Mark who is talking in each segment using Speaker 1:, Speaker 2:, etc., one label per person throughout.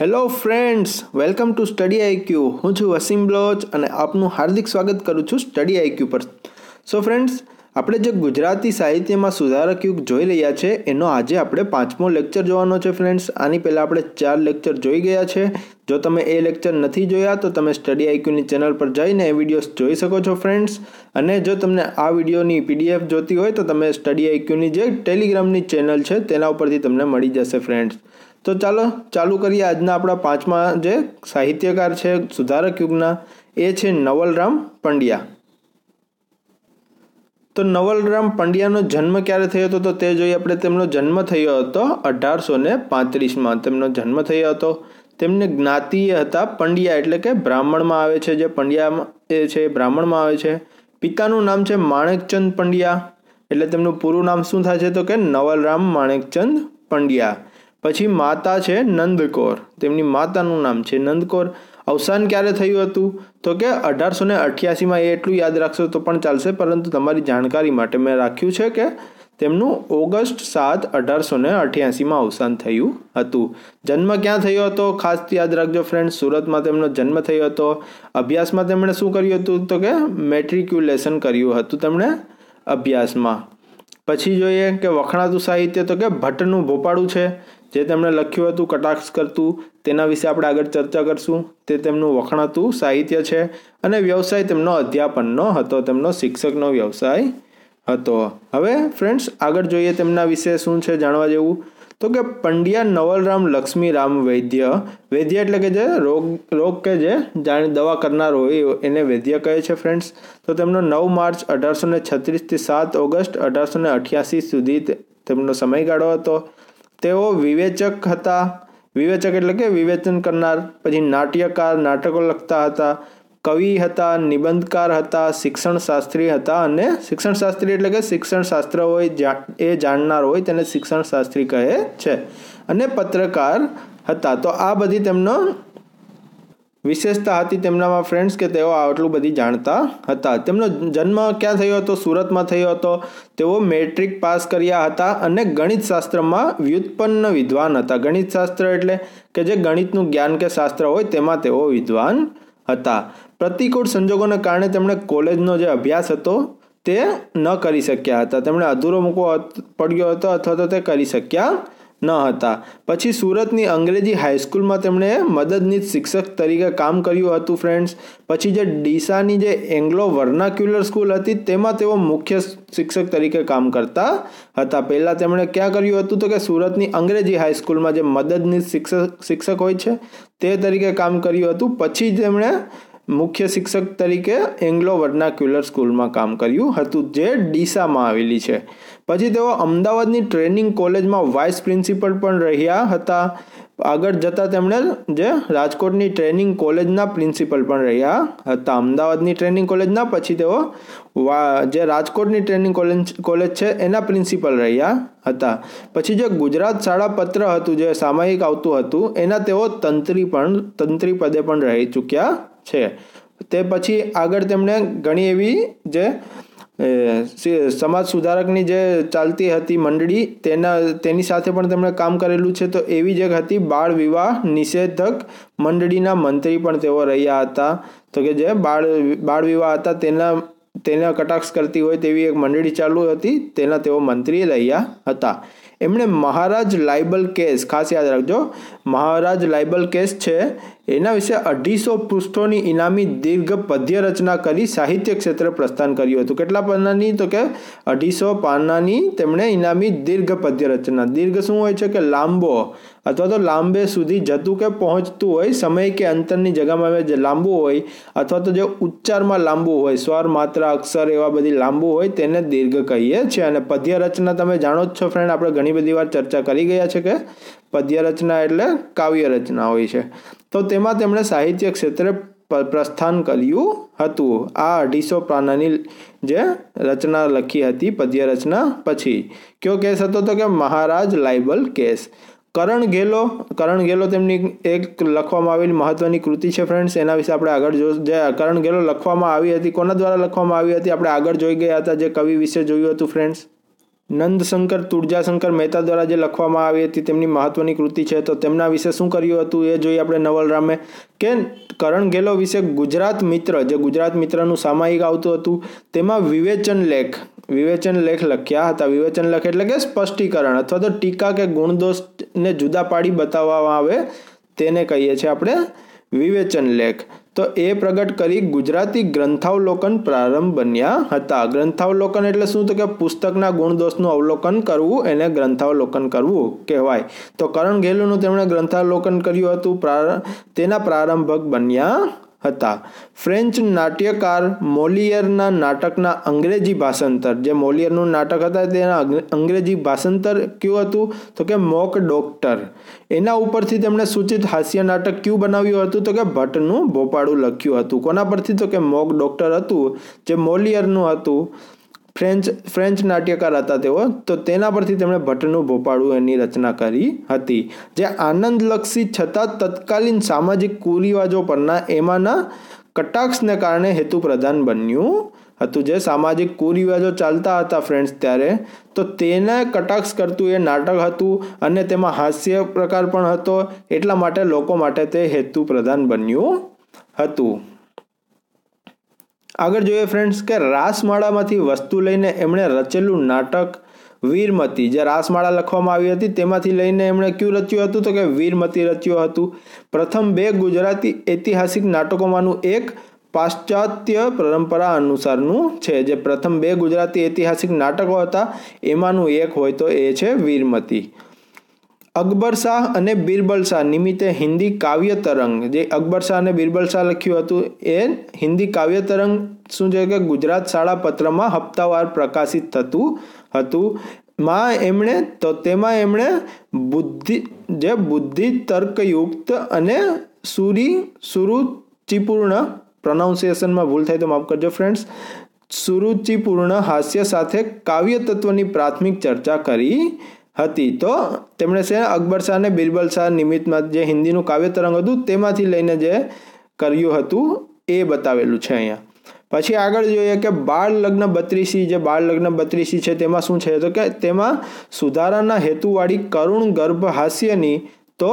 Speaker 1: Hello friends welcome to study IQ હું છું વસીમ બ્લોચ અને આપનું હાર્દિક સ્વાગત કરું છું સ્ટડી આઈક્યુ પર. સો ફ્રેન્ડ્સ આપણે જે ગુજરાતી સાહિત્યમાં સુધારક યુગ જોઈ રહ્યા છે, એનો આજે આપણે પાંચમો લેક્ચર જોવાનો છે ફ્રેન્ડ્સ આની પહેલાં આપણે ચાર લેક્ચર જોઈ ગયા છે. જો તમે એ લેક્ચર નથી જોયા, તો તમે સ્ટડી આઈક્યુની ચેનલ પર જઈને એ વિડીયોઝ જોઈ શકો છો ફ્રેન્ડ્સ અને જો તમને આ વિડીયોની પીડીએફ જોતી હોય, તો તમે સ્ટડી આઈક્યુની જે ટેલિગ્રામની ચેનલ છે, તેના ઉપરથી તમને મળી જશે ફ્રેન્ડ્સ તો ચાલો ચાલુ કરીએ આજના આપણા પાંચમા જે સાહિત્યકાર છે સુધારક યુગના, એ છે નવલરામ પંડ્યા. તો નવલરામ પંડ્યાનો જન્મ ક્યારે થયો હતો? તો તે જોઈએ આપણે તેમનો જન્મ થયો હતો અઢારસો ને પાંત્રીસમાં. તેમનો જન્મ થયો હતો. તેમને જ્ઞાતિય હતા પંડ્યા એટલે કે બ્રાહ્મણમાં આવે છે. જે પંડ્યા એ છે બ્રાહ્મણમાં આવે છે. પિતાનું નામ છે માણેકચંદ પંડ્યા. એટલે તેમનું પૂરું નામ શું થાય છે? તો કે નવલરામ માણેકચંદ પંડ્યા. પછી માતા છે નંદકોર. તેમની માતાનું નામ છે નંદકોર. અવસાન ક્યારે થયું હતું? તો કે અઢારસો ને અઠ્યાસીમાં, એ એટલું યાદ રાખશો તો પણ ચાલશે, પરંતુ તમારી જાણકારી માટે મેં રાખ્યું છે કે તેમનું ઓગસ્ટ સાત અઢારસો ને અઠ્યાસીમાં અવસાન થયું હતું. જન્મ ક્યાં થયો હતો? ખાસ યાદ રાખજો ફ્રેન્ડ સુરતમાં તેમનો જન્મ થયો હતો. અભ્યાસમાં તેમણે શું કર્યું હતું? તો કે મેટ્રિક્યુલેશન કર્યું હતું તેમણે અભ્યાસમાં. પછી જોઈએ કે વખણાતું સાહિત્ય તો કે ભટ્ટનું ભોપાળું છે. જે તેમણે લખ્યું હતું, કટાક્ષ કરતું, તેના વિશે આપણે આગળ ચર્ચા કરશું. તે તેમનું વખણાતું સાહિત્ય છે અને વ્યવસાય તેમનો અધ્યાપનનો હતો, તેમનો શિક્ષકનો વ્યવસાય હતો. હવે ફ્રેન્ડ્સ આગળ જોઈએ તેમના વિશે શું છે જાણવા જેવું. તો કે પંડ્યા નવલરામ લક્ષ્મીરામ વૈદ્ય. વૈદ્ય એટલે કે જે રોગ રોગ કે જે જાણે દવા કરનાર હોય એને વૈદ્ય કહે છે ફ્રેન્ડ્સ તો તેમનો નવ માર્ચ અઢારસો ને છત્રીસથી સાત ઓગસ્ટ અઢારસો ને અઠ્યાસી સુધી તેમનો સમયગાળો હતો. તેઓ વિવેચક હતા. વિવેચક એટલે કે વિવેચન કરનાર, પછી નાટ્યકાર, નાટકો લખતા હતા, કવિ હતા, નિબંધકાર હતા શિક્ષણ શાસ્ત્રી હતા અને શિક્ષણ શાસ્ત્રી એટલે કે શિક્ષણ શાસ્ત્ર હોય એ જાણનાર હોય તેને શિક્ષણ શાસ્ત્રી કહે છે. અને પત્રકાર હતા. તો આ બધી તેમનો વિશેષતા હતી તેમનામાં ફ્રેન્ડ્સ કે તેઓ આટલું બધી જાણતા હતા. તેમનો જન્મ ક્યાં થયો હતો? સુરતમાં થયો હતો. તેઓ મેટ્રિક પાસ કર્યા હતા અને ગણિત શાસ્ત્રમાં વ્યુત્પન્ન વિદ્વાન હતા. ગણિત શાસ્ત્ર એટલે કે જે ગણિતનું જ્ઞાન કે શાસ્ત્ર હોય તેમાં તેઓ વિદ્વાન હતા. પ્રતિકૂળ સંજોગોને કારણે તેમણે કોલેજનો જે અભ્યાસ હતો તે ન કરી શક્યા હતા. તેમણે અધૂરો મૂકવો પડ્યો હતો અથવા તો તે કરી શક્યા ન હતા. પછી સુરતની અંગ્રેજી હાઈસ્કૂલમાં તેમણે મદદનીશ શિક્ષક તરીકે કામ કર્યું હતું ફ્રેન્ડ્સ પછી જે ડીસાની જે એંગ્લો વર્નાક્યુલર સ્કૂલ હતી, તેમાં તેઓ મુખ્ય શિક્ષક તરીકે કામ કરતા હતા. પહેલાં તેમણે ક્યાં કર્યું હતું તો કે સુરતની અંગ્રેજી હાઈસ્કૂલમાં જે મદદનીશ શિક્ષક શિક્ષક હોય છે, તે તરીકે કામ કર્યું હતું. પછી તેમણે મુખ્ય શિક્ષક તરીકે એંગ્લો વર્નાક્યુલર સ્કૂલમાં કામ કર્યું હતું, જે ડીસામાં આવેલી છે. પછી તેઓ અમદાવાદની ટ્રેનિંગ કોલેજમાં વાઇસ પ્રિન્સિપલ પણ રહ્યા હતા. આગળ જતાં તેમણે જે રાજકોટની ટ્રેનિંગ કોલેજના પ્રિન્સિપલ પણ રહ્યા હતા. અમદાવાદની ટ્રેનિંગ કોલેજના પછી તેઓ જે રાજકોટની ટ્રેનિંગ કોલેજ કોલેજ છે એના પ્રિન્સિપલ રહ્યા હતા. પછી જે ગુજરાત શાળા પત્ર હતું, જે સામાયિક આવતું હતું, એના તેઓ તંત્રી પણ, તંત્રી પદે પણ રહી ચૂક્યા છે. તે પછી આગળ તેમણે ઘણી એવી જે સમાજ સુધારકની જે ચાલતી હતી મંડળી, તેના, તેની સાથે પણ તેમણે કામ કરેલું છે. તો એવી જ એક હતી બાળ વિવાહ નિષેધક મંડળીના મંત્રી પણ તેઓ રહ્યા હતા. તો કે જે બાળ બાળ વિવાહ હતા, તેના તેના કટાક્ષ કરતી હોય તેવી એક મંડળી ચાલુ હતી, તેના તેઓ મંત્રી રહ્યા હતા. એમણે મહારાજ લાઇબલ કેસ, ખાસ યાદ રાખજો, મહારાજ લાઇબલ કેસ છે એના વિશે અઢીસો પૃષ્ઠોની ઇનામી દીર્ઘ પદ્ય રચના કરી સાહિત્ય ક્ષેત્રે પ્રસ્થાન કર્યું હતું. કેટલા પાનાની? તો કે અઢીસો પાનાની તેમણે ઇનામી દીર્ઘ પદ્ય રચના. દીર્ઘ શું હોય છે? કે લાંબો. અથવા તો લાંબે સુધી જતું કે પહોંચતું હોય. સમય કે અંતરની જગામાં જે લાંબુ હોય, અથવા તો જે ઉચ્ચારમાં લાંબુ હોય. સ્વર, માત્ર, અક્ષર એવા બધી લાંબુ હોય તેને દીર્ઘ કહીએ છીએ. અને પદ્ય રચના તમે જાણો જ છો ફ્રેન્ડ આપણે ઘણી બધી વાર ચર્ચા કરી ગયા છે કે પદ્ય રચના એટલે કાવ્ય રચના હોય છે. તો તેમાં તેમણે સાહિત્ય ક્ષેત્રે પ્રસ્થાન કર્યું હતું. આ અઢીસો પાનાની જે રચના લખી હતી પદ્ય રચના પછી. કયો કેસ હતો તો કે મહારાજ લાઇબલ કેસ. કરણ ગેલો કરણ ગેલો તેમની એક લખવામાં આવેલી મહત્વની કૃતિ છે ફ્રેન્ડ્સ એના વિશે આપણે આગળ જો, જે કરણ ગેલો લખવામાં આવી હતી, કોના દ્વારા લખવામાં આવી હતી, આપણે આગળ જોઈ ગયા હતા, જે કવિ વિશે જોયું હતું ફ્રેન્ડ્સ નંદશંકર, તુળજાશંકર મહેતા દ્વારા જે લખવામાં આવી હતી તેમની મહત્વની કૃતિ છે, તો તેમના વિશે શું કર્યું હતું એ જોઈએ આપણે નવલરામે. કે કરણ ગેલો વિશે ગુજરાત મિત્ર, જે ગુજરાત મિત્રનું સામાયિક આવતું હતું, તેમાં વિવેચન લેખ વિવેચન લેખ લખ્યા હતા. વિવેચન લેખ એટલે કે સ્પષ્ટીકરણ અથવા તો ટીકા કે ગુણદોષને જુદા પાડી બતાવવામાં આવે, તેને કહીએ છીએ આપણે વિવેચન લેખ. તો એ પ્રગટ કરી ગુજરાતી ગ્રંથાવલોકન પ્રારંભ બન્યા હતા. ગ્રંથાવલોકન એટલે શું? તો કે પુસ્તકના ગુણદોષનું અવલોકન કરવું, એને ગ્રંથાવલોકન કરવું કહેવાય. તો કરણ ઘેલુનું તેમણે ગ્રંથાવલોકન કર્યું હતું. તેના પ્રારંભક બન્યા હતા. ફ્રેન્ચ નાટ્યકાર મોલિયરના નાટકના અંગ્રેજી ભાષાંતર. જે મોલિયરનું નાટક હતા, તેના અંગ્રેજી ભાષાંતર કયું હતું? તો કે મોક ડોક્ટર. એના ઉપરથી તેમણે સૂચિત હાસ્ય નાટક કયું બનાવ્યું હતું? તો કે ભટ્ટનું ભોપાળું લખ્યું હતું. કોના પરથી? તો કે મોક ડોક્ટર હતું, જે મોલિયરનું હતું. ફ્રેન્ચ ફ્રેન્ચ નાટ્યકાર હતા તેઓ, તો તેના પરથી તેમણે ભટ્ટનું ભોપાળું એની રચના કરી હતી. જે આનંદલક્ષી છતાં તત્કાલીન સામાજિક કુરિવાજો પરના એમાંના કટાક્ષને કારણે હેતુ પ્રધાન બન્યું હતું. જે સામાજિક કુરિવાજો ચાલતા હતા ફ્રેન્ડ્સ ત્યારે, તો તેને કટાક્ષ કરતું એ નાટક હતું અને તેમાં હાસ્ય પ્રકાર પણ હતો. એટલા માટે લોકો માટે તે હેતુ પ્રધાન બન્યું હતું. આગળ જોઈએ ફ્રેન્ડ્સ કે રાસમાળામાંથી વસ્તુ લઈને એમણે રચેલું નાટક વીરમતી. જે રાસમાળા લખવામાં આવી હતી, તેમાંથી લઈને એમણે ક્યું રચ્યું હતું તો કે વીરમતી રચ્યું હતું. પ્રથમ બે ગુજરાતી ઐતિહાસિક નાટકોમાંનું એક પાશ્ચાત્ય પરંપરા અનુસારનું છે. જે પ્રથમ બે ગુજરાતી ઐતિહાસિક નાટકો હતા, એમાંનું એક હોય તો એ છે વીરમતી. અકબર શાહ અને બિરબલ શાહ નિમિત્તે હિન્દી કાવ્ય તરંગ. જે અકબર શાહ અને બિરબલ શાહ લખ્યું હતું એ હિન્દી કાવ્ય તરંગ શું છે કે ગુજરાત શાળા પત્રમાં હપ્તાવાર પ્રકાશિત થતું હતું. માં એમણે તો તેમાં એમણે બુદ્ધિ, જે બુદ્ધિ તર્કયુક્ત અને સુરી, સુરુચિપૂર્ણ પ્રોનાઉન્સિએશનમાં ભૂલ થાય તો માફ કરજો ફ્રેન્ડ્સ સુરુચિપૂર્ણ હાસ્ય સાથે કાવ્ય તત્વની પ્રાથમિક ચર્ચા કરી. હતી. તો તેમણે છે અકબર શાહ અને બિરબલ શાહ નિમિત્તમાં જે હિન્દીનું કાવ્ય તરંગ હતું તેમાંથી લઈને જે કર્યું હતું એ બતાવેલું છે અહીંયા. પછી આગળ જોઈએ કે બાળ લગ્ન બત્રીસી, જે બાળ લગ્ન બત્રીસી છે તેમાં શું છે? તો કે તેમાં સુધારાના હેતુવાળી કરુણ ગર્ભ હાસ્યની તો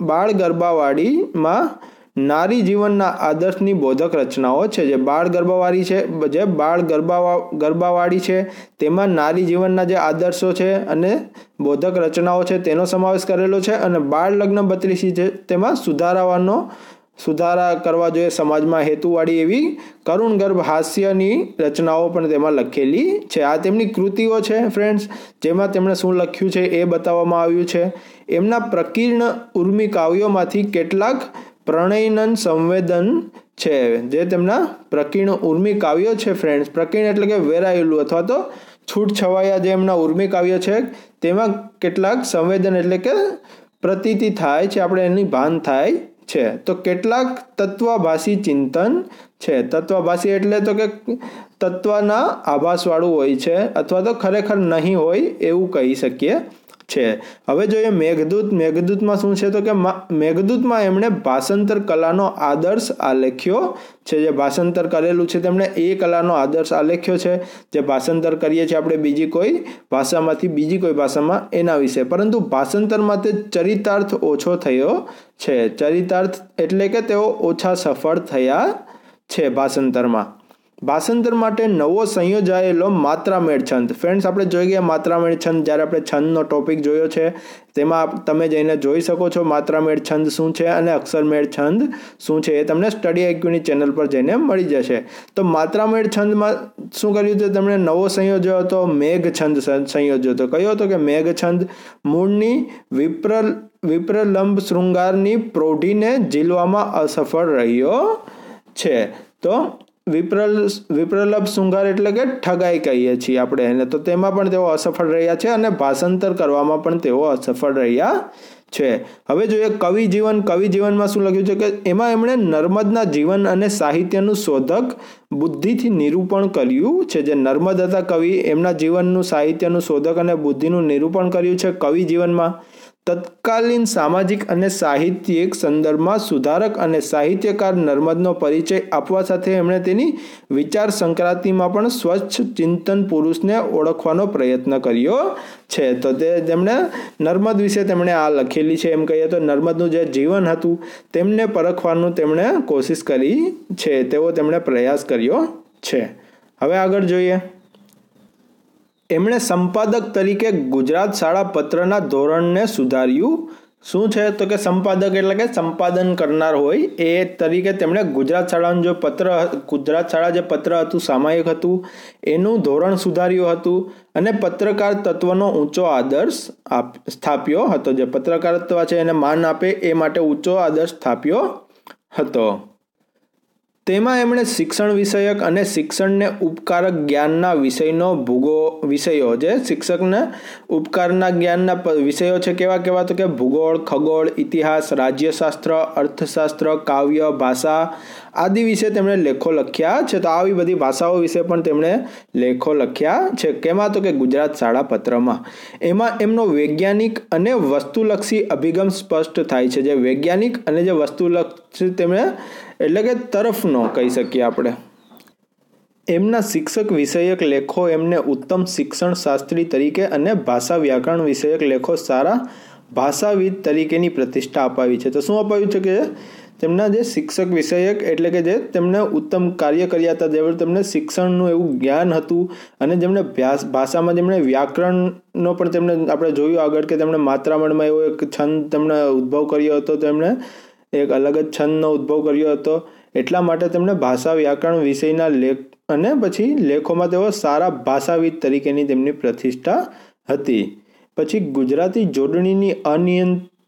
Speaker 1: બાળ ગર્ભાવાળીમાં નારી જીવનના આદર્શની બોધક રચનાઓ છે. જે બાળ ગર્ભાવાળી છે, જે બાળ ગર્ભાવા, ગર્ભાવાળી છે, તેમાં નારી જીવનના જે આદર્શો છે અને બોધક રચનાઓ છે તેનો સમાવેશ કરેલો છે અને બાળ લગ્ન બત્રીસી છે તેમાં સુધારાવાનો, સુધારા કરવા જોઈએ સમાજમાં હેતુવાળી એવી કરુણ ગર્ભ હાસ્યની રચનાઓ પણ તેમાં લખેલી છે. આ તેમની કૃતિઓ છે ફ્રેન્ડ્સ, જેમાં તેમણે શું લખ્યું છે એ બતાવવામાં આવ્યું છે. એમના પ્રકીર્ણ ઉર્મી કાવ્યોમાંથી કેટલાક પ્રણયનન સંવેદન છે. જે તેમના પ્રકીર્ણ ઉર્મી કાવ્યો છે ફ્રેન્ડ્સ પ્રકીર્ણ એટલે કે વેરાયેલું અથવા તો છૂટ છવાયા જે એમના ઉર્મી કાવ્યો છે, તેમાં કેટલાક સંવેદન એટલે કે પ્રતીતિ થાય છે, આપણે એની ભાન થાય છે. તો કેટલાક તત્વભાષી ચિંતન છે. તત્વભાષી એટલે તો કે તત્વના આભાસવાળું હોય છે, અથવા તો ખરેખર નહીં હોય એવું કહી શકીએ. છે. હવે જોઈએ મેઘદૂત. મેઘદૂતમાં શું છે તો કે મેઘદૂતમાં એમણે ભાષાંતર કલાનો આદર્શ આલેખ્યો છે. જે ભાષાંતર કરેલું છે તેમણે એ કલાનો આદર્શ આલેખ્યો છે. જે ભાષાંતર કરીએ છીએ આપણે બીજી કોઈ ભાષામાંથી, બીજી કોઈ ભાષામાં એના વિશે. પરંતુ ભાષાંતરમાં તે ચરિતાર્થ ઓછો થયો છે. ચરિતાર્થ એટલે કે તેઓ ઓછા સફળ થયા છે ભાષાંતરમાં. ભાષાંતર માટે નવો સંયોજાયેલો માત્રામેળ છંદ. ફ્રેન્ડ્સ આપણે જોઈ ગયા માત્રામેળ છંદ જ્યારે આપણે છંદનો ટોપિક જોયો છે, તેમાં તમે જઈને જોઈ શકો છો માત્રામેળ છંદ શું છે અને અક્ષરમેળ છંદ શું છે એ તમને સ્ટડી આઈક્યુની ચેનલ પર જઈને મળી જશે. તો માત્રામેળ છંદમાં શું કર્યું છે તેમણે નવો સંયોજ્યો હતો, મેઘ છંદ સંયોજ્યો હતો. કયો હતો કે મેઘ છંદ? મૂળની વિપ્ર, વિપ્રલંબ શૃંગારની પ્રૌઢીને ઝીલવામાં અસફળ રહ્યો છે. તો વિપ્રલ વિપ્રલભ શૃંગાર એટલે કે ઠગાઈ કહીએ છીએ આપણે. એને તો તેમાં પણ તેઓ અસફળ રહ્યા છે અને ભાષાંતર કરવામાં પણ તેઓ અસફળ રહ્યા છે. હવે જોઈએ કવિ જીવન. કવિ જીવનમાં શું લખ્યું છે કે એમાં એમણે નર્મદના જીવન અને સાહિત્યનું શોધક બુદ્ધિથી નિરૂપણ કર્યું છે. જે નર્મદ હતા કવિ, એમના જીવનનું સાહિત્યનું શોધક અને બુદ્ધિનું નિરૂપણ કર્યું છે કવિ જીવનમાં. તત્કાલીન સામાજિક અને સાહિત્યિક સંદર્ભમાં સુધારક અને સાહિત્યકાર નર્મદનો પરિચય આપવા સાથે એમણે તેની વિચાર સંક્રાંતિમાં પણ સ્વચ્છ ચિંતન પુરુષને ઓળખવાનો પ્રયત્ન કર્યો છે. તો તે તેમણે નર્મદ વિશે તેમણે આ લખેલી છે. એમ કહીએ તો નર્મદનું જે જીવન હતું તેમને પરખવાનું તેમણે કોશિશ કરી છે. તેવો તેમણે પ્રયાસ કર્યો છે. હવે આગળ જોઈએ. એમણે સંપાદક તરીકે ગુજરાત શાળા પત્રના ધોરણને સુધાર્યું. શું છે? તો કે સંપાદક એટલે કે સંપાદન કરનાર હોય એ તરીકે તેમણે ગુજરાત શાળાનું જે પત્ર ગુજરાત શાળા જે પત્ર હતું, સામાયિક હતું, એનું ધોરણ સુધાર્યું હતું અને પત્રકાર તત્વનો ઊંચો આદર્શ સ્થાપ્યો હતો. જે પત્રકારત્વ છે એને માન આપે એ માટે ઊંચો આદર્શ સ્થાપ્યો હતો. તેમાં એમણે શિક્ષણ વિષયક અને શિક્ષણને ઉપકારક જ્ઞાનના વિષયનો ભૂગો, વિષયો જે શિક્ષકને ઉપકારના જ્ઞાનના વિષયો છે કેવા કેવા તો કે ભૂગોળ, ખગોળ, ઇતિહાસ, રાજ્યશાસ્ત્ર, અર્થશાસ્ત્ર, કાવ્ય, ભાષા આદિ વિશે તેમણે લેખો લખ્યા છે. તો આવી બધી ભાષાઓ વિશે પણ તેમણે લેખો લખ્યા છે. કેમાં તો કે ગુજરાત શાળા પત્રમાં. એમાં એમનો વૈજ્ઞાનિક અને વસ્તુલક્ષી અભિગમ સ્પષ્ટ થાય છે. જે વૈજ્ઞાનિક અને જે વસ્તુલક્ષી તેમણે એટલે કે તરફનો કહી શકીએ આપણે. એમના શિક્ષક વિષયક લેખો એમને ઉત્તમ શિક્ષણ શાસ્ત્રી તરીકે અને ભાષા વ્યાકરણ વિષયક લેખો સારા ભાષાવિદ તરીકેની પ્રતિષ્ઠા અપાવી છે. તો શું અપાવ્યું છે કે તેમના જે શિક્ષક વિષયક એટલે કે જે તેમણે ઉત્તમ કાર્ય કર્યા હતા જેવું તેમને શિક્ષણનું એવું જ્ઞાન હતું અને જેમણે ભાષામાં જેમણે વ્યાકરણનો પણ તેમણે આપણે જોયું આગળ કે તેમણે માત્રામણમાં એવો એક છંદ તેમણે ઉદ્ભવ કર્યો હતો, તેમણે એક અલગ જ છંદનો ઉદ્ભવ કર્યો હતો. એટલા માટે તેમણે ભાષા વ્યાકરણ વિષયના લેખ અને પછી લેખોમાં તેઓ સારા ભાષાવિદ તરીકેની તેમની પ્રતિષ્ઠા હતી. પછી ગુજરાતી જોડણીની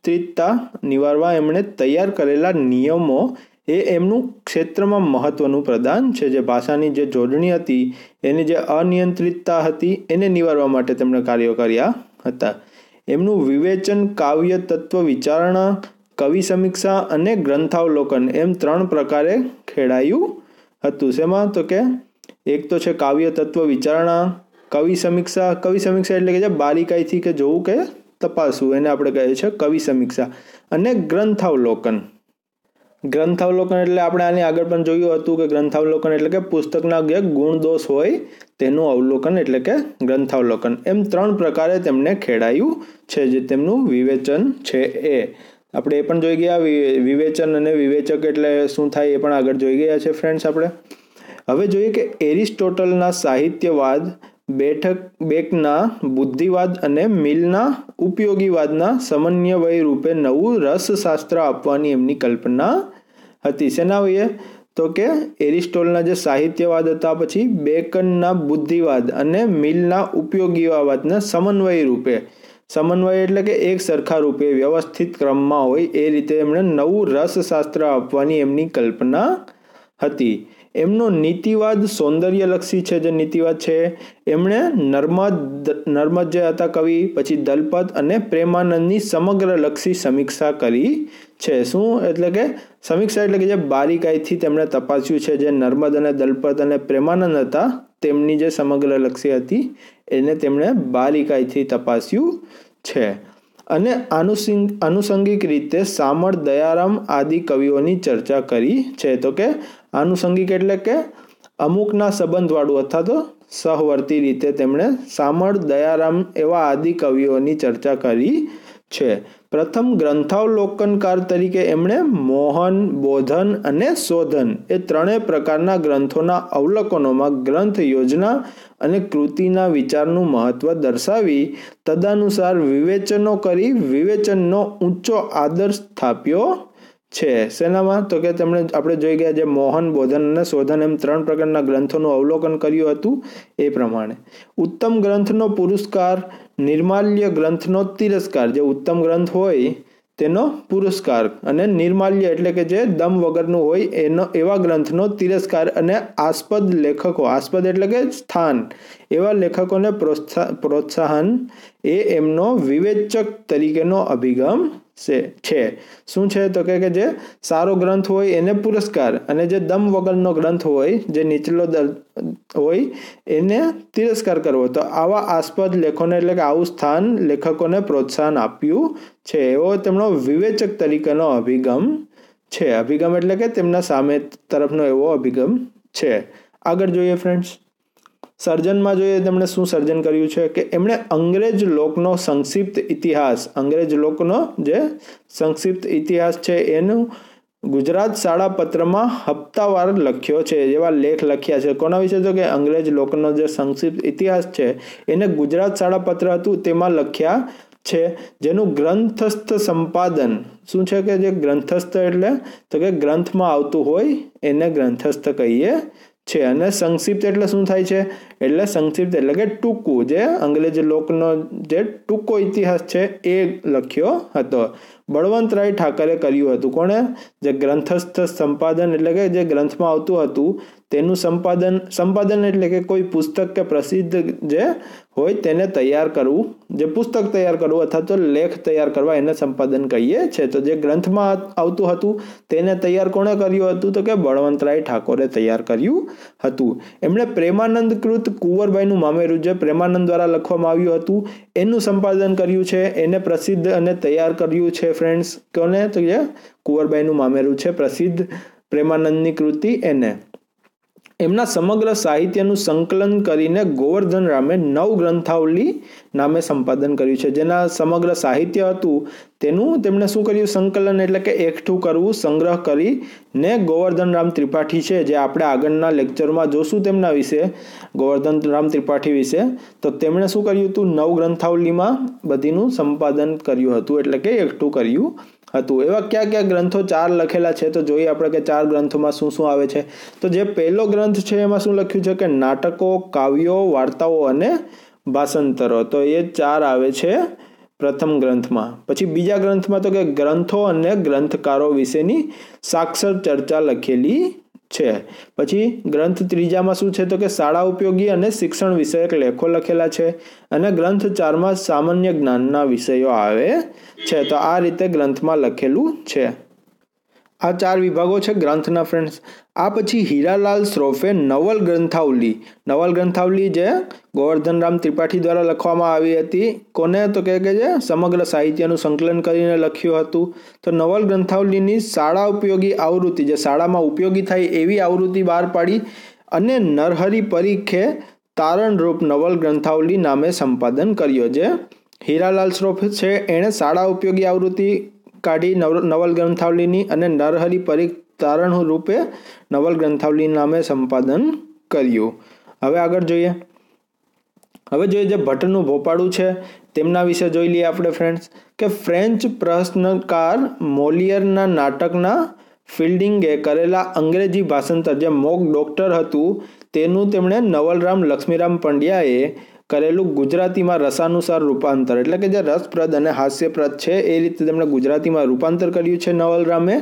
Speaker 1: અનિયંત્રિતતા નિવારવા એમણે તૈયાર કરેલા નિયમો એ એમનું ક્ષેત્રમાં મહત્વનું પ્રદાન છે. જે ભાષાની જે જોડણી હતી, એની જે અનિયંત્રિતતા હતી, એને નિવારવા માટે તેમણે કાર્યો કર્યા હતા. એમનું વિવેચન, કાવ્ય, તત્વ વિચારણા, કવિ સમીક્ષા અને ગ્રંથાવલોકન એમ ત્રણ પ્રકારે ખેડાયું હતું. શેમાં? તો કે એક તો છે કાવ્ય, તત્વ વિચારણા, કવિ સમીક્ષા. કવિ સમીક્ષા એટલે કે જે બારીકાઈથી કે જોવું કે તપાસવું એને આપણે કહીએ છીએ કવિ સમીક્ષા અને ગ્રંથાવલોકન. ગ્રંથાવલોકન એટલે આપણે આની આગળ પણ જોયું હતું કે ગ્રંથાવલોકન એટલે કે પુસ્તકના જે ગુણદોષ હોય તેનું અવલોકન એટલે કે ગ્રંથાવલોકન. એમ ત્રણ પ્રકારે તેમને ખેડાયું છે જે તેમનું વિવેચન છે એ. આપણે એ પણ જોઈ ગયા વિવેચન અને વિવેચક એટલે શું થાય એ પણ આગળ જોઈ ગયા છે ફ્રેન્ડ્સ આપણે. હવે જોઈએ કે એરિસ્ટોટલના સાહિત્યવાદ બેઠક, બેકના બુદ્ધિવાદ અને મિલના ઉપયોગીવાદના સમન્વય રૂપે નવું રસશાસ્ત્ર આપવાની એમની કલ્પના હતી. શેના હોઈએ તો કે એરિસ્ટોલના જે સાહિત્યવાદ હતા, પછી બેકનના બુદ્ધિવાદ અને મિલના ઉપયોગીવાદના સમન્વય રૂપે. સમન્વય એટલે કે એક સરખા રૂપે વ્યવસ્થિત ક્રમમાં હોય એ રીતે એમણે નવું રસશાસ્ત્ર આપવાની એમની કલ્પના હતી. એમનો નીતિવાદ સૌંદર્યલક્ષી છે જે નીતિવાદ છે. એમણે નર્મદ નર્મદ જે હતા કવિ, પછી દલપત અને પ્રેમાનંદની સમગ્ર લક્ષી સમીક્ષા કરી છે. શું? એટલે કે સમીક્ષા એટલે કે જે બારીકાઈથી તેમણે તપાસ્યું છે જે નર્મદ અને દલપત અને પ્રેમાનંદ હતા, તેમની જે સમગ્ર લક્ષ્ય હતી, એને તેમણે બારીકાઈથી તપાસ્યું છે. અને આનુષિંગ આનુષંગિક રીતે સામળ દયારામ આદિ કવિઓની ચર્ચા કરી છે. તો કે આનુષંગિક એટલે કે અમુકના સંબંધવાળું અથવા તો સહવર્તી રીતે તેમણે સામળ, દયારામ એવા આદિ કવિઓની ચર્ચા કરી છે. પ્રથમ ગ્રંથાવલોકનકાર તરીકે એમણે મોહન, બોધન અને શોધન એ ત્રણેય પ્રકારના ગ્રંથોના અવલોકનોમાં ગ્રંથ યોજના અને કૃતિના વિચારનું મહત્વ દર્શાવી તદનુસાર વિવેચનો કરી વિવેચનનો ઊંચો આદર સ્થાપ્યો. છે. શેનામાં તો કે તેમણે આપણે જોઈ ગયા જે મોહન બોધન અને શોધન એમ ત્રણ પ્રકારના ગ્રંથોનું અવલોકન કર્યું હતું એ પ્રમાણે. ઉત્તમ ગ્રંથનો પુરસ્કાર, નિર્માલ્ય ગ્રંથનો તિરસ્કાર. જે ઉત્તમ ગ્રંથ હોય તેનો પુરસ્કાર અને નિર્માલ્ય એટલે કે જે દમ વગરનું હોય એનો, એવા ગ્રંથનો તિરસ્કાર અને આસ્પદ લેખકો, આસ્પદ એટલે કે સ્થાન, એવા લેખકોને પ્રોત્સાહન એ એમનો વિવેચક તરીકેનો અભિગમ છે. શું છે? તો કે જે સારો ગ્રંથ હોય એને પુરસ્કાર અને જે દમ વગરનો ગ્રંથ હોય, જે નીચલો હોય, એને તિરસ્કાર કરવો. તો આવા આસ્પદ લેખોને એટલે કે આવું સ્થાન લેખકોને પ્રોત્સાહન આપ્યું છે. એવો તેમનો વિવેચક તરીકેનો અભિગમ છે. અભિગમ એટલે કે તેમના સામે તરફનો એવો અભિગમ છે. આગળ જોઈએ ફ્રેન્ડ્સ સર્જનમાં જોઈએ તેમણે શું સર્જન કર્યું છે કે એમણે અંગ્રેજ લોકનો સંક્ષિપ્ત ઇતિહાસ, અંગ્રેજ લોકનો જે સંક્ષિપ્ત ઇતિહાસ છે એનું ગુજરાત શાળા પત્રમાં હપ્તાવાર લખ્યો છે જેવા લેખ લખ્યા છે. કોના વિશે? તો કે અંગ્રેજ લોકનો જે સંક્ષિપ્ત ઇતિહાસ છે, એને ગુજરાત શાળા પત્ર હતું તેમાં લખ્યા છે. જેનું ગ્રંથસ્થ સંપાદન, શું છે કે જે ગ્રંથસ્થ એટલે? તો કે ગ્રંથમાં આવતું હોય એને ગ્રંથસ્થ કહીએ છે અને સંક્ષિપ્ત એટલે શું થાય છે? એટલે સંક્ષિપ્ત એટલે કે ટૂંકું. જે અંગ્રેજ લોકનો જે ટૂંકો ઇતિહાસ છે એ લખ્યો હતો. બળવંતરાય ઠાકરે કર્યું હતું. કોણે? જે ગ્રંથસ્થ સંપાદન એટલે કે જે ગ્રંથમાં આવતું હતું તેનું સંપાદન સંપાદન એટલે કે કોઈ પુસ્તક કે પ્રસિદ્ધ જે હોય તેને તૈયાર કરવું, જે પુસ્તક તૈયાર કરવું અથવા તો લેખ તૈયાર કરવા એને સંપાદન કહીએ છીએ. તો જે ગ્રંથમાં આવતું હતું તેને તૈયાર કોણે કર્યું હતું? તો કે બળવંતરાય ઠાકોરે તૈયાર કર્યું હતું. એમણે પ્રેમાનંદ કૃત કુંવરબાઈનું મામેરું જે પ્રેમાનંદ દ્વારા લખવામાં આવ્યું હતું, એનું સંપાદન કર્યું છે. એને પ્રસિદ્ધ અને તૈયાર કર્યું છે ફ્રેન્ડ્સ. કોને? તો જે કુંવરબાઈનું મામેરું છે પ્રસિદ્ધ પ્રેમાનંદની કૃતિ એને. એમના સમગ્ર સાહિત્યનું સંકલન કરીને ગોવર્ધન રામે નવ ગ્રંથાવલી નામે સંપાદન કર્યું છે. જેના સમગ્ર સાહિત્ય હતું તેનું તેમણે શું કર્યું? સંકલન એટલે કે એકઠું કરવું, સંગ્રહ કરી ને ગોવર્ધન રામ ત્રિપાઠી છે. જે આપણે આગળના લેક્ચરમાં જોશું તેમના વિશે, ગોવર્ધન રામ ત્રિપાઠી વિશે. તો તેમણે શું કર્યું હતું? નવ ગ્રંથાવલીમાં બધીનું સંપાદન કર્યું હતું. એટલે કે એકઠું કર્યું હતું. એવા કયા કયા ગ્રંથો ચાર લખેલા છે? તો જોઈએ આપણે કે ચાર ગ્રંથોમાં શું શું આવે છે. તો જે પહેલો ગ્રંથ છે એમાં શું લખ્યું છે? કે નાટકો, કાવ્યો, વાર્તાઓ અને ભાષાંતરો. તો એ ચાર આવે છે પ્રથમ ગ્રંથમાં. પછી બીજા ગ્રંથમાં તો કે ગ્રંથો અને ગ્રંથકારો વિશેની સાક્ષર ચર્ચા લખેલી છે. પછી ગ્રંથ ત્રીજામાં શું છે તો કે શાળા ઉપયોગી અને શિક્ષણ વિષયક લેખો લખેલા છે અને ગ્રંથ ચારમાં સામાન્ય જ્ઞાનના વિષયો આવે છે. તો આ રીતે ગ્રંથમાં લખેલું છે. આ ચાર વિભાગો છે ગ્રંથના ફ્રેન્ડ્સ. આ પછી હીરાલાલ શ્રોફે નવલ ગ્રંથાવલી. નવલ ગ્રંથાવલી જે ગોવર્ધનરામ ત્રિપાઠી દ્વારા લખવામાં આવી હતી. કોને? તો કે જે સમગ્ર સાહિત્યનું સંકલન કરીને લખ્યું હતું. તો નવલ ગ્રંથાવલીની શાળા ઉપયોગી આવૃત્તિ, જે શાળામાં ઉપયોગી થાય એવી આવૃત્તિ બહાર પાડી અને નરહરી પરીખે તારણરૂપ નવલ ગ્રંથાવલી નામે સંપાદન કર્યો. જે હીરાલાલ શ્રોફ છે, એણે શાળા ઉપયોગી આવૃત્તિ કાઢી નવલ ગ્રંથાવલીની અને નરહરી પરીખ તારણ રૂપે નવલ ગ્રંથાવલી નામે સંપાદન કર્યું. હવે આગળ જોઈએ. હવે જોઈએ જે ભટ્ટનું ભોપાળું છે, તેમના વિશે જોઈ લઈએ આપણે ફ્રેન્ડ્સ કે ફ્રેન્ચ પ્રશ્નકાર મોલિયરના નાટકના ફિલ્ડિંગે કરેલા અંગ્રેજી ભાષાંતર, જે મોક ડોક્ટર હતું, તેનું તેમણે નવલરામ લક્ષ્મીરામ પંડ્યાએ કરેલું ગુજરાતીમાં રસાનુસાર રૂપાંતર. એટલે કે જે રસપ્રદ અને હાસ્યપ્રદ છે, એ રીતે તેમણે ગુજરાતીમાં રૂપાંતર કર્યું છે નવલરામે.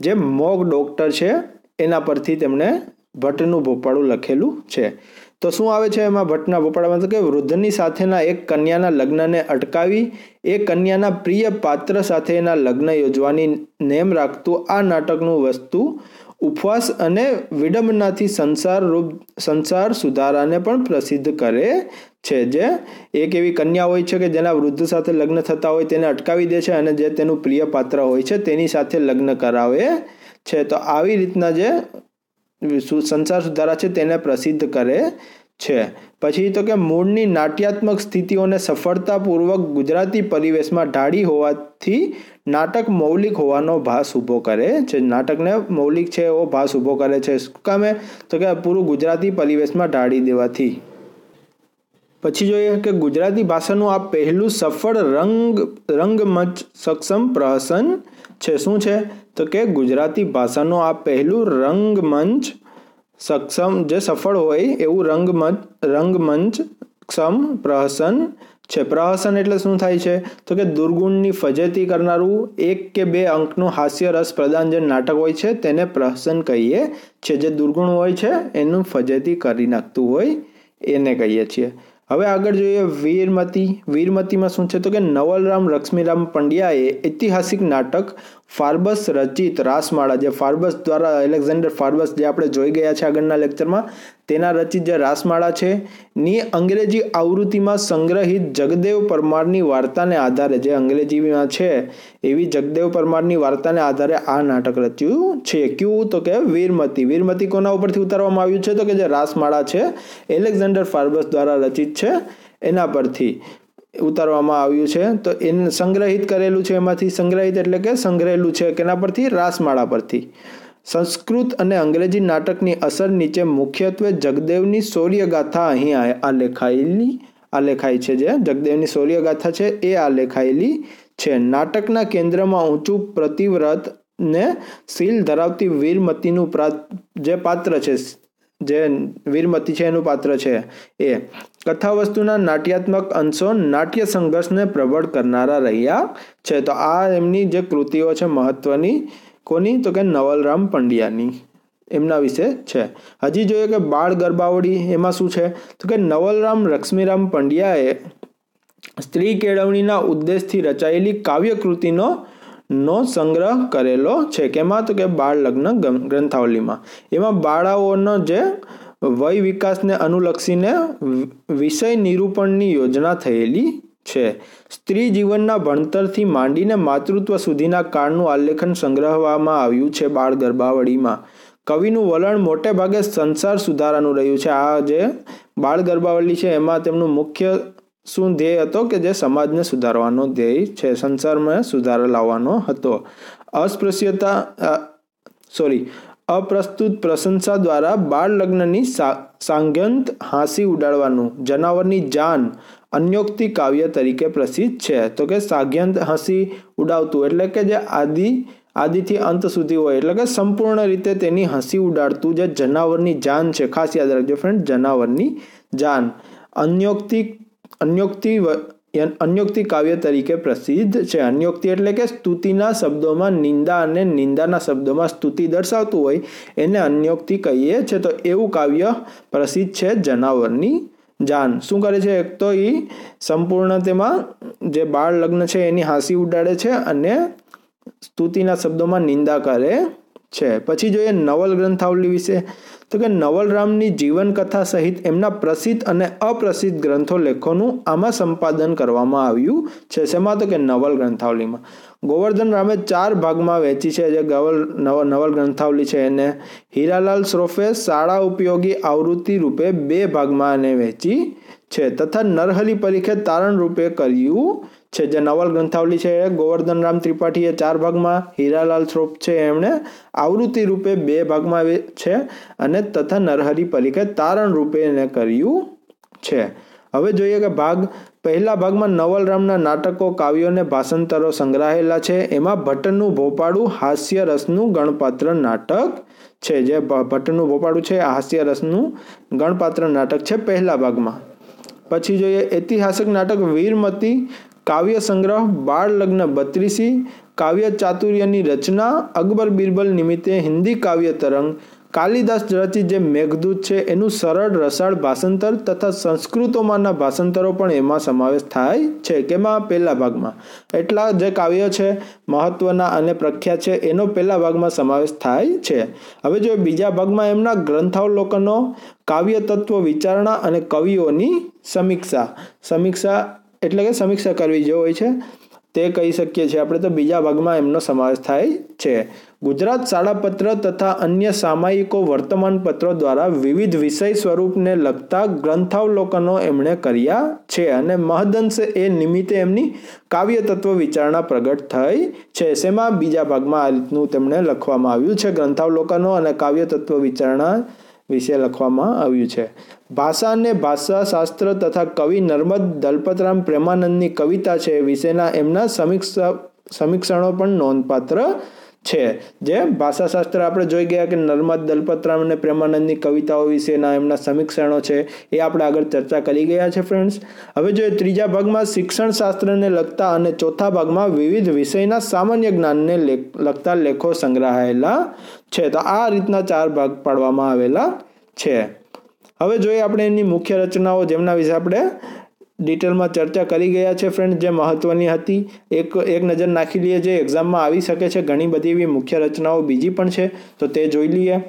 Speaker 1: જે મોગ ડોક્ટર છે, એના પરથી તેમણે ભટ્ટનું ભોપાળું લખેલું છે. તો શું આવે છે એમાં ભટ્ટના ભોપાળામાં? તો કે વૃદ્ધની સાથેના એક કન્યાના લગ્નને અટકાવી, એ કન્યાના પ્રિય પાત્ર સાથે એના લગ્ન યોજવાની નેમ રાખતું આ નાટકનું વસ્તુ, ઉપવાસ અને વિડંબનાથી સંસાર રૂપ સંસાર સુધારાને પણ પ્રસિદ્ધ કરે છે જે એક એવી કન્યા હોય છે કે જેના વૃદ્ધ સાથે લગ્ન થતા હોય તેને અટકાવી દે છે અને જે તેનું પ્રિય પાત્ર હોય છે તેની સાથે લગ્ન કરાવે છે. તો આવી રીતના જે સંસાર સુધારા છે તેને પ્રસિદ્ધ કરે છે. પછી તો કે મૂળની નાટ્યાત્મક સ્થિતિઓને સફળતાપૂર્વક ગુજરાતી પરિવેશમાં ઢાળી હોવાથી નાટક મૌલિક હોવાનો ભાસ ઊભો કરે છે. નાટકને મૌલિક છે એવો ભાસ ઊભો કરે છે. શું કામે તો કે પૂરું ગુજરાતી પરિવેશમાં ઢાળી દેવાથી. પછી જોઈએ કે ગુજરાતી ભાષાનું આ પહેલું સફળ રંગ, રંગમંચ સક્ષમ પ્રહસન છે. શું છે? તો કે ગુજરાતી ભાષાનું આ પહેલું રંગમંચ સક્ષમ, જે સફળ હોય એવું રંગમંચ રંગમંચ ક્ષમ પ્રહસન છે. પ્રહસન એટલે શું થાય છે? તો કે દુર્ગુણની ફજેતી કરનારું એક કે બે અંકનું હાસ્ય રસ પ્રદાન જે નાટક હોય છે તેને પ્રહસન કહીએ છે. જે દુર્ગુણ હોય છે એનું ફજેતી કરી નાખતું હોય એને કહીએ છીએ. હવે આગળ જોઈએ વીરમતી. વીરમતીમાં શું છે તો કે નવલરામ લક્ષ્મીરામ પંડ્યાએ ઐતિહાસિક નાટક ફાર્બસ રચિત રાસમાળા જે ફાર્બસ દ્વારા એલેક્ઝાન્ડર ફાર્બસ જે આપણે જોઈ ગયા છે આગળના લેક્ચરમાં, તેના રચિત જે રાસમાળા છે, ની અંગ્રેજી આવૃત્તિમાં સંગ્રહિત જગદેવ પરમારની વાર્તાને આધારે, જે અંગ્રેજીમાં છે, એવી જગદેવ પરમારની વાર્તાને આધારે આ નાટક રચ્યું છે. કયું તો કે વીરમતી. વીરમતી કોના ઉપરથી ઉતારવામાં આવ્યું છે? તો કે જે રાસમાળા છે, એલેક્ઝાન્ડર ફાર્બસ દ્વારા રચિત છે, એના પરથી. ઉતારવામાં આવ્યું છે. તો એને સંગ્રહિત કરેલું છે એમાંથી સંગ્રહિત એટલે કે સંગ્રહેલું છે કેના પરથી રાસમાળા પરથી. સંસ્કૃત અને અંગ્રેજી નાટકની અસર નીચે મુખ્યત્વે જગદેવની શૌર્યગાથા અહીં આ લેખાયેલી આ લેખાય છે જે. જગદેવની શૌર્યગાથા છે એ આ લેખાયેલી છે. નાટકના કેન્દ્રમાં ઊંચું પ્રતિવ્રત ને શીલ ધરાવતી વીરમતીનું જે પાત્ર છે જે વીરમતી છે એનું પાત્ર છે એ. કથા વસ્તુના નાટ્યાત્મક અંશો નાટ્ય સંઘર્ષને પ્રબળ કરનારા રહ્યા છે. તો આ એમની જે કૃતિઓ છે મહત્વની કોની? તો કે નવલરામ પંડ્યાની એમના વિશે છે. હજી જોઈએ કે બાળ ગરબાવડી એમાં શું છે? તો કે નવલરામ લક્ષ્મીરામ પંડ્યાએ સ્ત્રી કેળવણીના ઉદ્દેશથી રચાયેલી કાવ્યકૃતિનો નો સંગ્રહ કરેલો છે. કેમાં તો કે બાળ લગ્ન ગ્રંથાવલીમાં. એમાં બાળાઓનો જે વય વિકાસને અનુલક્ષીને વિષય નિરૂપણની યોજના થયેલી છે. સ્ત્રી જીવનના ભણતરથી માંડીને માતૃત્વ સુધીના કાળનું આલેખન સંગ્રહવામાં આવ્યું છે બાળ ગર્ભાવળીમાં. કવિનું વલણ મોટે ભાગે સંસાર સુધારાનું રહ્યું છે. આ જે બાળ ગર્ભાવળી છે, એમાં તેમનું મુખ્ય શું ધ્યેય હતો કે જે સમાજને સુધારવાનો ધ્યેય છે? સંસારમાં સુધારો લાવવાનો હતો. અસ્પૃશ્યતા સોરી અપ્રસ્તુત પ્રશંસા દ્વારા બાળ લગ્નની સાંગ્યંત હાંસી ઉડાડવાનું, જનાવરની જાન અન્યોક્તિ કાવ્ય તરીકે પ્રસિદ્ધ છે. તો કે સાગ્યંત હસી ઉડાવતું એટલે કે જે આદિ, આદિથી અંત સુધી હોય એટલે કે સંપૂર્ણ રીતે તેની હસી ઉડાડતું જે જનાવરની જાન છે. ખાસ યાદ રાખજો ફ્રેન્ડ જનાવરની જાન. અન્યોક્તિ અન્યોક્તિ અન્યોક્તિ કાવ્ય તરીકે પ્રસિદ્ધ છે. અન્યોક્તિ એટલે કે સ્તુતિના શબ્દોમાં નિંદા અને નિંદાના શબ્દોમાં સ્તુતિ દર્શાવતું હોય એને અન્યોક્તિ કહીએ છે. તો એવું કાવ્ય પ્રસિદ્ધ છે જનાવરની જાન. શું કરે છે? એક તો એ સંપૂર્ણ તેમાં જે બાળ લગ્ન છે એની હાંસી ઉડાડે છે અને સ્તુતિના શબ્દોમાં નિંદા કરે છે. પછી જોઈએ નવલ ગ્રંથાવલી વિશે. તો કે નવલરામની જીવનકથા સહિત એમના પ્રસિદ્ધ અને અપ્રસિદ્ધ ગ્રંથો લેખોનું આમાં સંપાદન કરવામાં આવ્યું છે. શેમાં? તો કે નવલ ગ્રંથાવલીમાં. ગોવર્ધન રામે ચાર ભાગમાં વહેંચી છે. જે ગવલ, નવ, નવલ ગ્રંથાવલી છે એને હીરાલાલ શ્રોફે શાળા ઉપયોગી આવૃત્તિ રૂપે બે ભાગમાં એને વહેંચી છે. તથા નરહલી પરીખે તારણ રૂપે કર્યું છે. જે નવલ ગ્રંથાવલી છે એ ગોવર્ધન રામ ત્રિપાઠીએ ચાર ભાગમાં હીરાલાલ શ્રોપ છે એમણે આવૃત્તિ રૂપે બે ભાગમાં છે અને તથા નરહરી પલિકે તારણ રૂપે એને કર્યું છે. હવે જોઈએ કે ભાગ, પહેલા ભાગમાં નવલરામના નાટકો, કાવ્યો અને ભાષાંતરો સંગ્રહાયેલા છે. એમાં ભટ્ટનું ભોપાળું હાસ્ય રસનું ગણપાત્ર નાટક છે. જે ભટ્ટનું ભોપાળું છે, હાસ્ય રસનું ગણપાત્ર નાટક છે પહેલા ભાગમાં. પછી જોઈએ ઐતિહાસિક નાટક વીરમતી કાવ્ય સંગ્રહ, બાળ લગ્ન બત્રીસી, કાવ્ય ચાતુર્યની રચના, અકબર બિરબલ નિમિત્તે હિન્દી કાવ્ય તરંગ, કાલિદાસ રચિત જે મેઘદૂત છે, એનું સરળ રસાળ ભાષાંતર તથા સંસ્કૃતોમાંના ભાષાંતરો પણ એમાં સમાવેશ થાય છે. કેમાં? પહેલા ભાગમાં. એટલા જે કાવ્યો છે, મહત્વના અને પ્રખ્યાત છે, એનો પહેલા ભાગમાં સમાવેશ થાય છે. હવે જો બીજા ભાગમાં એમના ગ્રંથાવલોકનો કાવ્ય તત્વ વિચારણા અને કવિઓની સમીક્ષા. સમીક્ષા એટલે કે સમીક્ષા કરવી જે હોય છે, તે કહી શકીએ છીએ. આપણે તો બીજા ભાગમાં એમનો સમાવેશ થાય છે. ગુજરાત શાળાપત્ર તથા અન્ય સામાયિકો વર્તમાન પત્રો દ્વારા વિવિધ વિષય સ્વરૂપને લગતા ગ્રંથાવલોકનો એમણે કર્યા છે અને મહદંશે એ નિમિત્તે એમની કાવ્ય તત્વ વિચારણા પ્રગટ થઈ છે. શેમાં? બીજા ભાગમાં આ રીતનું તેમણે લખવામાં આવ્યું છે. ગ્રંથાવલોકનો અને કાવ્ય તત્વ વિચારણા વિશે લખવામાં આવ્યું છે. ભાષા અને ભાષાશાસ્ત્ર તથા કવિ નર્મદ દલપતરામ પ્રેમાનંદની કવિતા છે. વિશેના એમના સમીક્ષા સમીક્ષણો પણ નોંધપાત્ર છે. જે ભાષાશાસ્ત્ર આપણે જોઈ ગયા કે નર્મદ, દલપતરામ અને પ્રેમાનંદની કવિતાઓ વિશેના એમના સમીક્ષણો છે એ આપણે આગળ ચર્ચા કરી ગયા છે ફ્રેન્ડ્સ હવે જો ત્રીજા ભાગમાં શિક્ષણ શાસ્ત્રને લગતા અને ચોથા ભાગમાં વિવિધ વિષયના સામાન્ય જ્ઞાનને લગતા લેખો સંગ્રહાયેલા છે. તો આ રીતના ચાર ભાગ પાડવામાં આવેલા છે. હવે જોઈએ આપણે એની મુખ્ય રચનાઓ જેમના વિશે આપણે ડિટેલમાં ચર્ચા કરી ગયા છે ફ્રેન્ડ જે મહત્વની હતી. એક એક નજર નાખી લઈએ, જે એક્ઝામમાં આવી શકે છે. ઘણી બધી એવી મુખ્ય રચનાઓ બીજી પણ છે, તો તે જોઈ લઈએ.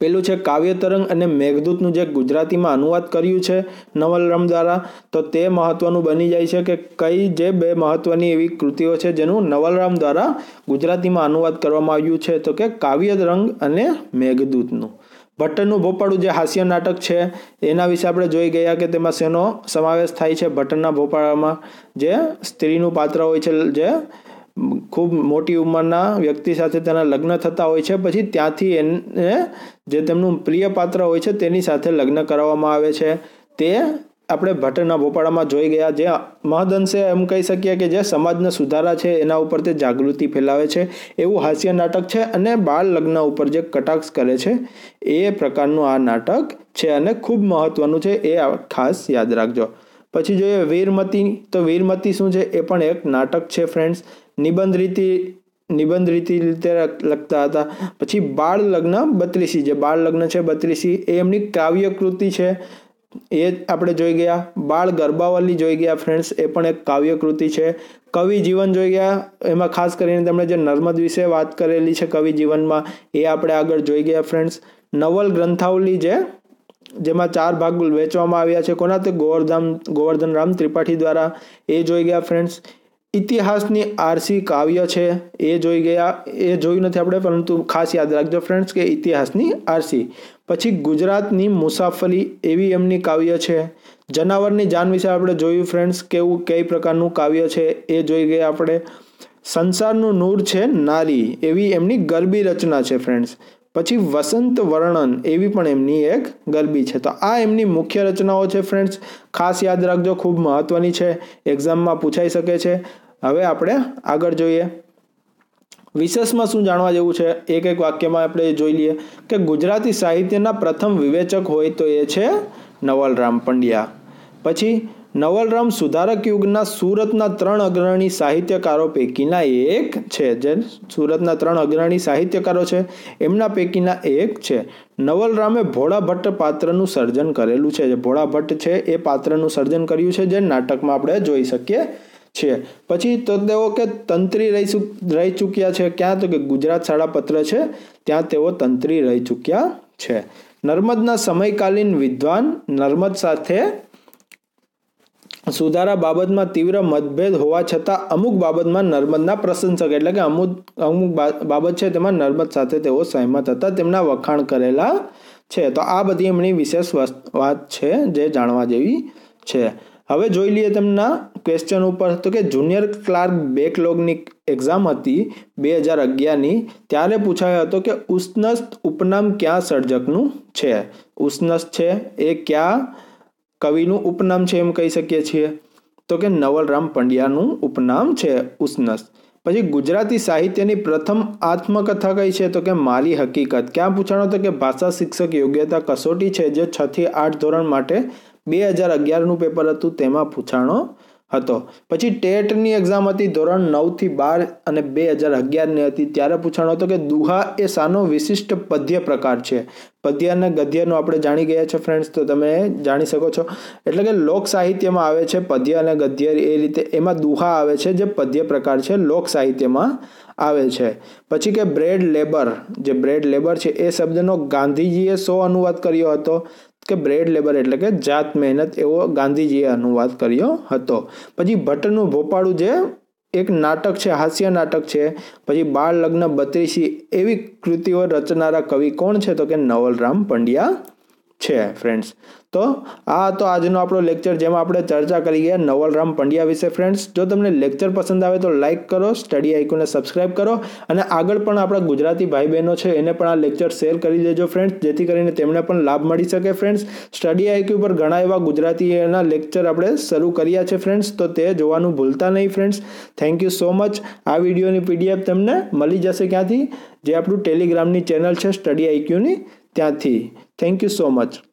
Speaker 1: પેલું છે કાવ્ય તરંગ અને મેઘદૂતનું જે ગુજરાતીમાં અનુવાદ કર્યું છે નવલરમ દ્વારા. તો તે મહત્વનું બની જાય છે કે કઈ જે બે મહત્વની એવી કૃતિઓ છે જેનું નવલરામ દ્વારા ગુજરાતીમાં અનુવાદ કરવામાં આવ્યું છે. તો કે કાવ્ય રંગ અને મેઘદૂતનું. ભટ્ટનું ભોપાળું જે હાસ્ય નાટક છે, એના વિશે આપણે જોઈ ગયા કે તેમાં શેનો સમાવેશ થાય છે ભટ્ટના ભોપાળામાં. જે સ્ત્રીનું પાત્ર હોય છે, જે ખૂબ મોટી ઉંમરના વ્યક્તિ સાથે તેના લગ્ન થતા હોય છે, પછી ત્યાંથી એને જે તેમનું પ્રિય પાત્ર હોય છે, તેની સાથે લગ્ન કરાવવામાં આવે છે. તે આપણે ભટ્ટના ભોપાળામાં જોઈ ગયા જે મહદઅંશે એમ કહી શકીએ કે જે સમાજના સુધારા છે, એના ઉપર તે જાગૃતિ ફેલાવે છે, એવું હાસ્ય નાટક છે અને બાળ લગ્ન ઉપર જે કટાક્ષ કરે છે, એ પ્રકારનું આ નાટક છે અને ખૂબ મહત્વનું છે, એ ખાસ યાદ રાખજો. પછી જોઈએ વીરમતી, તો વીરમતી શું છે, એ પણ એક નાટક છે ફ્રેન્ડ્સ નિબંધ રીતિ નિબંધ રીતિ રીતે લખતા હતા. પછી બાળ લગ્ન બત્રીસી, જે બાળ લગ્ન છે બત્રીસી, એ એમની કાવ્ય કૃતિ છે એ આપણે જોઈ ગયા. બાળ ગરબાવલી જોઈ ગયા ફ્રેન્ડ્સ એ પણ એક કાવ્યકૃતિ છે. કવિ જીવન જોઈ ગયા. એમાં ખાસ કરીને તેમણે જે નર્મદ વિશે વાત કરેલી છે કવિ જીવનમાં, એ આપણે આગળ જોઈ ગયા ફ્રેન્ડ્સ નવલ ગ્રંથાવલી જે, જેમાં ચાર ભાગ વેચવામાં આવ્યા છે. કોના તે ગોવર્ધન ગોવર્ધન રામ ત્રિપાઠી દ્વારા એ જોઈ ગયા ફ્રેન્ડ્સ ઇતિહાસની આરસી કાવ્ય છે, એ જોઈ ગયા, એ જોયું નથી આપણે, પરંતુ ખાસ યાદ રાખજો ફ્રેન્ડ્સ કે ઇતિહાસની આરસી. પછી ગુજરાતની મુસાફરી એવી એમની કાવ્ય છે. જનાવરની જાન વિશે આપણે જોયું ફ્રેન્ડ્સ કેવું, કઈ પ્રકારનું કાવ્ય છે, એ જોઈ ગયા આપણે. સંસારનું નૂર છે નારી, એવી એમની ગરબી રચના છે ફ્રેન્ડ્સ પછી વસંત વર્ણન એવી પણ એમની એક ગરબી છે. તો આ એમની મુખ્ય રચનાઓ છે ફ્રેન્ડ્સ ખાસ યાદ રાખજો, ખૂબ મહત્વની છે. એક્ઝામમાં પૂછાઈ શકે છે. હવે આપણે આગળ જોઈએ. વિશેષમાં શું જાણવા જેવું છે? એક એક વાક્યમાં આપણે જોઈ લઈએ કે ગુજરાતી સાહિત્યના પ્રથમ વિવેચક હોય તો એ છે નવલરામ પંડ્યા. પછી નવલરામ સુધારક યુગના સુરતના ત્રણ અગ્રણી સાહિત્યકારો પૈકીના એક છે. જે સુરતના ત્રણ અગ્રણી સાહિત્યકારો છે, એમના પૈકીના એક છે. નવલરામે ભોળા ભટ્ટ પાત્રનું સર્જન કરેલું છે. જે ભોળા ભટ્ટ છે, એ પાત્રનું સર્જન કર્યું છે, જે નાટકમાં આપણે જોઈ શકીએ છીએ. પછી તો તેઓ કે તંત્રી રહી રહી ચૂક્યા છે. ક્યાં તો કે ગુજરાત શાળા પત્ર છે, ત્યાં તેઓ તંત્રી રહી ચૂક્યા છે. નર્મદના સમયકાલીન વિદ્વાન નર્મદ સાથે સુધારા બાબતમાં તીવ્ર મતભેદ હોવા છતાં અમુક બાબતમાં નર્મદના પ્રશંસક એટલે કે અમુક અમુક બાબત છે તેમાં નર્મદ સાથે તેઓ સહેમત હતા. તેમના વખાણ કરેલા છે. તો આ બધી એમની વિશેષ વાત છે જે જાણવા જેવી છે. હવે જોઈ લઈએ તેમના ક્વેશ્ચન ઉપર. તો કે જુનિયર ક્લાર્ક બેકલોગની એક્ઝામ હતી બે હજાર અગિયારની. ત્યારે પૂછાયો હતો કે ઉષ્ણસ્ત ઉપનામ ક્યાં સર્જકનું છે? ઉષ્ણસ્ત છે એ ક્યાં? કવિનું ઉપનામ છે એમ કહી શકીએ છીએ. તો કે નવલરામ પંડ્યાનું ઉપનામ છે ઉસનસ. પછી ગુજરાતી સાહિત્યની પ્રથમ આત્મકથા કઈ છે? તો કે મારી હકીકત. ક્યાં પૂછાણો? તો કે ભાષા શિક્ષક યોગ્યતા કસોટી છે જે છથી આઠ ધોરણ માટે બે હજાર અગિયારનું પેપર હતું, તેમાં પૂછાણો હતો. પછી ટેટની એક્ઝામ હતી ધોરણ નવથી બાર અને બે હજાર અગિયારની હતી. ત્યારે પૂછાણો હતો કે દુહા એ સાનો વિશિષ્ટ પદ્ય પ્રકાર છે? પદ્ય અને ગદ્યનો આપણે જાણી ગયા છે ફ્રેન્ડ્સ તો તમે જાણી શકો છો. એટલે કે લોક સાહિત્યમાં આવે છે પદ્ય અને ગદ્ય એ રીતે, એમાં દુહા આવે છે જે પદ્ય પ્રકાર છે, લોક સાહિત્યમાં આવે છે. પછી કે બ્રેડ લેબર જે બ્રેડ લેબર છે એ શબ્દનો ગાંધીજીએ સો અનુવાદ કર્યો હતો. કે બ્રેડ લેબર એટલે કે જાત મહેનત એવો ગાંધીજીએ અનુવાદ કર્યો હતો. પછી ભટ્ટનું ભોપાળું જે એક નાટક છે, હાસ્ય નાટક છે, પછી બાળ લગ્ન બત્રીસી એવી કૃતિઓ રચનારા કવિ કોણ છે તો કે નવલરામ પંડ્યા છે ફ્રેન્ડ્સ તો આ હતો આજનો આપણો લેક્ચર જેમાં આપણે ચર્ચા કરી ગયા નવલરામ પંડ્યા વિશે ફ્રેન્ડ્સ જો તમને લેક્ચર પસંદ આવે તો લાઇક કરો સ્ટડી આઇકોને સબસ્ક્રાઇબ કરો અને આગળ પણ આપણા ગુજરાતી ભાઈ બહેનો છે, એને પણ આ લેક્ચર શેર કરી દેજો ફ્રેન્ડ્સ જેથી કરીને તેમને પણ લાભ મળી શકે ફ્રેન્ડ્સ સ્ટડી આઈક્યુ પર ઘણા એવા ગુજરાતીના લેક્ચર આપણે શરૂ કર્યા છે ફ્રેન્ડ્સ તો તે જોવાનું ભૂલતા નહીં friends thank you so much આ વિડીયોની પીડીએફ તમને મળી જશે ક્યાંથી? જે આપણું ટેલિગ્રામની ચેનલ છે સ્ટડી આઈક્યુની ત્યાંથી. Thank you so much